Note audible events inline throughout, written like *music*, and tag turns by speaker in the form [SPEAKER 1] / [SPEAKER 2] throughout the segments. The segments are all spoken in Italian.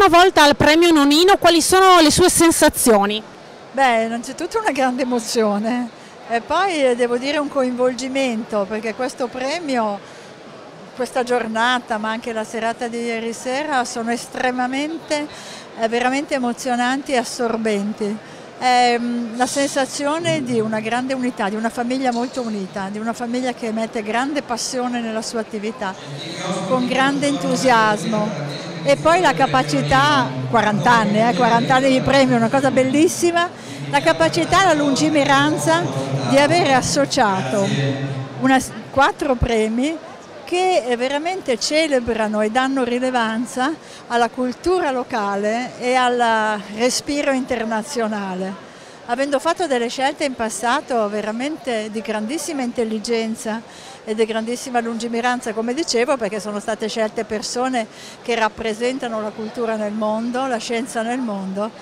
[SPEAKER 1] prima volta al premio Nonino, quali sono le sue sensazioni?
[SPEAKER 2] Beh, innanzitutto una grande emozione e poi eh, devo dire un coinvolgimento perché questo premio, questa giornata ma anche la serata di ieri sera sono estremamente, eh, veramente emozionanti e assorbenti. È mm, la sensazione di una grande unità, di una famiglia molto unita, di una famiglia che mette grande passione nella sua attività, con grande entusiasmo e poi la capacità, 40 anni, eh, 40 anni di premio, una cosa bellissima, la capacità, la lungimiranza di avere associato una, quattro premi che veramente celebrano e danno rilevanza alla cultura locale e al respiro internazionale. Avendo fatto delle scelte in passato veramente di grandissima intelligenza e di grandissima lungimiranza, come dicevo, perché sono state scelte persone che rappresentano la cultura nel mondo, la scienza nel mondo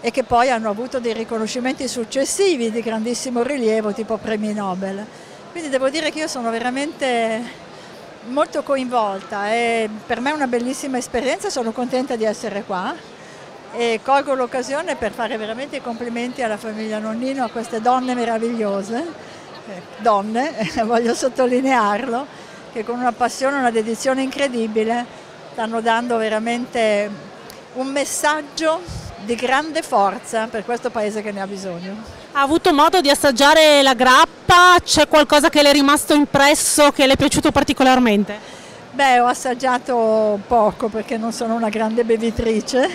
[SPEAKER 2] e che poi hanno avuto dei riconoscimenti successivi di grandissimo rilievo, tipo premi Nobel. Quindi devo dire che io sono veramente molto coinvolta e per me è una bellissima esperienza, sono contenta di essere qua e colgo l'occasione per fare veramente i complimenti alla famiglia Nonnino, a queste donne meravigliose, eh, donne, *laughs* voglio sottolinearlo, che con una passione e una dedizione incredibile stanno dando veramente un messaggio di grande forza per questo paese che ne ha bisogno.
[SPEAKER 1] Ha avuto modo di assaggiare la grappa? C'è qualcosa che le è rimasto impresso, che le è piaciuto particolarmente?
[SPEAKER 2] Beh, ho assaggiato poco perché non sono una grande bevitrice.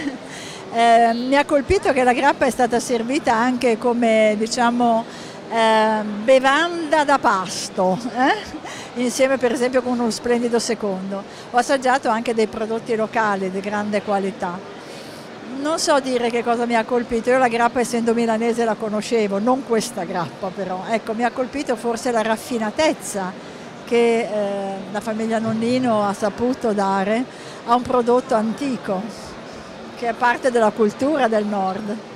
[SPEAKER 2] Eh, mi ha colpito che la grappa è stata servita anche come diciamo, eh, bevanda da pasto, eh? insieme per esempio con uno splendido secondo. Ho assaggiato anche dei prodotti locali di grande qualità. Non so dire che cosa mi ha colpito, io la grappa essendo milanese la conoscevo, non questa grappa però, ecco mi ha colpito forse la raffinatezza che eh, la famiglia Nonnino ha saputo dare a un prodotto antico che è parte della cultura del nord.